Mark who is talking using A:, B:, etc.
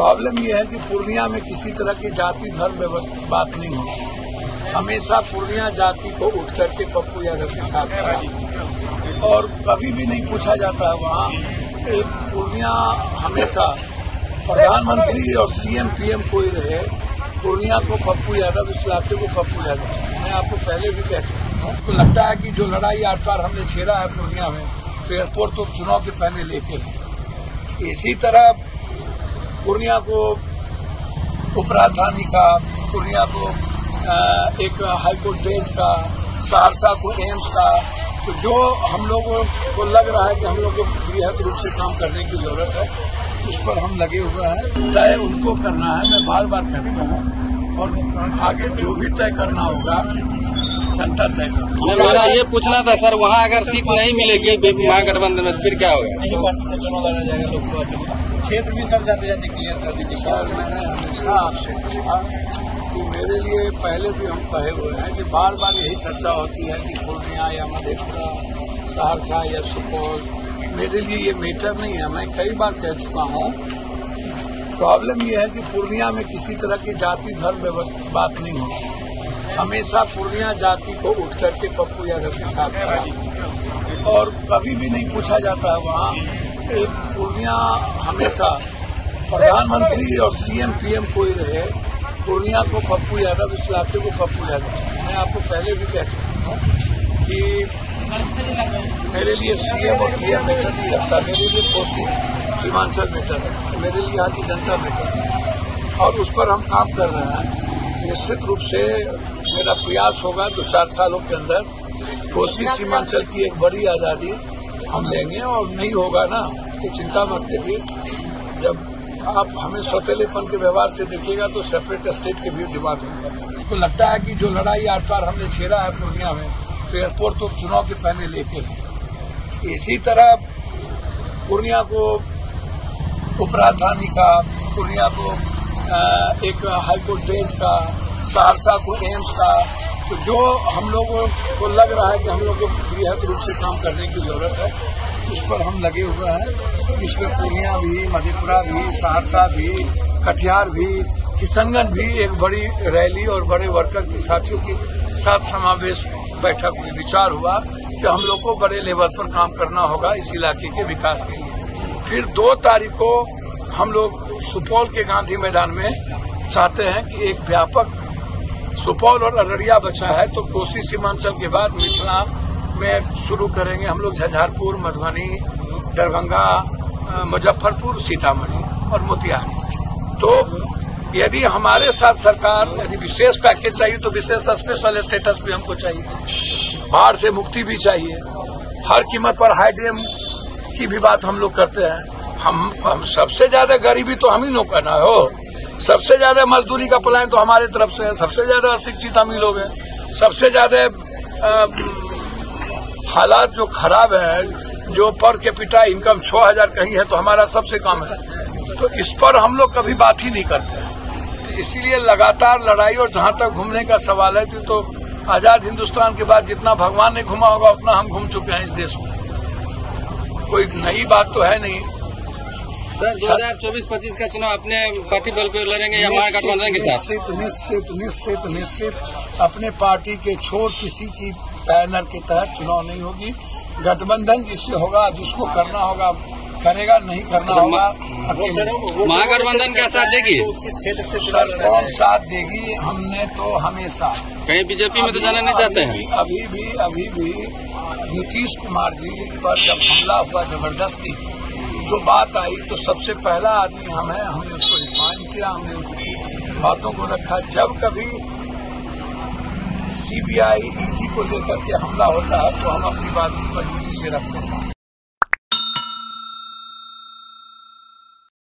A: Problem यह है कि पूर्णिया में किसी तरह की जाति धर्म व्यवस्था बात नहीं होती। हमेशा पूर्णिया जाति को उठ करके पप्पू यादव के साथ और कभी भी नहीं पूछा जाता है वहाँ। पूर्णिया हमेशा प्रधानमंत्री और सीएम पीएम कोई रहे, पूर्णिया को पप्पू यादव इस इलाके को पप्पू यादव मैं आपको पहले भी कह चुका हूँ। तो लगता है कि जो लड़ाई आठ बार हमने छेड़ा है पूर्णिया में तो एयरपोर्ट तो चुनाव के पहले लेके इसी तरह पूर्णिया को उपराजधानी का, पूर्णिया को एक हाईकोर्ट बेंच का, सहरसा को एम्स का तो जो हम लोगों को लग रहा है कि हम लोग को बृहद रूप से काम करने की ज़रूरत है, उस पर हम लगे हुए हैं। तय उनको करना है, मैं बार बार कहता हूँ, और आगे जो भी तय करना होगा जनता तय
B: मेरा ये पूछना था सर वहाँ अगर सीट नहीं मिलेगी महागठबंधन में तो फिर क्या होगा?
C: नहीं पार्टी से चुनाव लड़ा जाएगा लोकसभा चुनाव क्षेत्र भी सर जाते जाते क्लियर कर दीजिए
A: सर मैंने हमेशा आपसे कहा कि मेरे लिए पहले भी हम कहे हुए हैं कि बार बार यही चर्चा होती है कि पूर्णिया या मधेपुरा सहरसा या सुपौल मेरे लिए ये मैटर नहीं है। मैं कई बार कह चुका हूँ प्रॉब्लम ये है कि पूर्णिया में किसी तरह की जाति धर्म व्यवस्था बात नहीं होती। हमेशा पूर्णिया जाति को उठ करके पप्पू यादव के साथ खड़ा और कभी भी नहीं पूछा जाता है वहाँ। पूर्णिया हमेशा प्रधानमंत्री और सीएम पीएम कोई रहे, पूर्णिया को पप्पू यादव, इस इलाके को पप्पू यादव। मैं आपको पहले भी कह चुका हूँ कि मेरे लिए सीएम और पीएम मैटर नहीं रखता मेरे लिए कोसी सीमांचल मैटर है मेरे लिए यहाँ की जनता मैटर है और उस पर हम काम कर रहे हैं। निश्चित रूप से मेरा प्रयास होगा दो चार सालों के अंदर। कोसी सीमांचल की एक बड़ी आज़ादी हम लेंगे और नहीं होगा ना तो चिंता मत करिए। जब आप हमें सौतेलेपन के व्यवहार से देखिएगा तो सेपरेट स्टेट के भी डिमांड होगा। तो लगता है कि जो लड़ाई आठ बार हमने छेड़ा है पूर्णिया में तो एयरपोर्ट तो चुनाव के पहले लेके इसी तरह पूर्णिया को उपराजधानी का, पूर्णिया को एक हाईकोर्ट बेंच का सहरसा को एम्स का तो जो हम लोगों को लग रहा है कि हम लोग को बृहद रूप से काम करने की ज़रूरत है, उस पर हम लगे हुए हैं। इसमें पूर्णिया भी, मधेपुरा भी, सहरसा भी, कटिहार भी, किशनगंज भी एक बड़ी रैली और बड़े वर्कर के साथियों के साथ समावेश बैठक में विचार हुआ कि हम लोग को बड़े लेवल पर काम करना होगा इस इलाके के विकास के लिए। फिर दो तारीख को हम लोग सुपौल के गांधी मैदान में चाहते हैं कि एक व्यापक सुपौल और अररिया बचा है तो कोसी सीमांचल के बाद मिथिला में शुरू करेंगे हम लोग झंझारपुर, मधुबनी, दरभंगा मुजफ्फरपुर, सीतामढ़ी और मोतिहारी। तो यदि हमारे साथ सरकार, यदि विशेष पैकेज चाहिए तो विशेष स्पेशल स्टेटस भी हमको चाहिए। बाढ़ से मुक्ति भी चाहिए। हर कीमत पर हाई डैम की भी बात हम लोग करते हैं। हम हम सबसे ज़्यादा गरीबी तो हम ही लोग का ना हो। सबसे ज़्यादा मजदूरी का प्लान तो हमारे तरफ़ से है। सबसे ज़्यादा अशिक्षित हम ही लोग हैं। सबसे ज़्यादा हालात जो खराब है, जो पर कैपिटा इनकम छह हज़ार कहीं है तो हमारा सबसे कम है। तो इस पर हम लोग कभी बात ही नहीं करते हैं। तो इसीलिए लगातार लड़ाई और जहाँ तक घूमने का सवाल है तो आज़ाद हिंदुस्तान के बाद जितना भगवान ने घुमा होगा, उतना हम घूम चुके हैं इस देश में। कोई नई बात तो है नहीं।
B: सर 2024-25 का चुनाव अपने पार्टी बल पे लड़ेंगे या महागठबंधन के साथ
A: निश्चित निश्चित निश्चित निश्चित। अपने पार्टी के छोड़ किसी की बैनर के तहत चुनाव नहीं होगी। गठबंधन जिससे होगा जिसको करना होगा करेगा नहीं करना
B: अच्छा,
A: होगा
B: महागठबंधन का साथ देगी?
A: सर कौन साथ देगी? हमने तो हमेशा
B: कहीं बीजेपी में तो जाना नहीं चाहते हैं?
A: अभी भी अभी भी नीतीश कुमार जी पर जब हमला हुआ ज़बरदस्ती जो बात आई तो सबसे पहला आदमी हम है, हमने उसको रिफाइन किया, हमने उनकी बातों को रखा। जब कभी सीबीआई ईडी को लेकर के हमला होता है तो हम अपनी बात मजबूती से रखते हैं।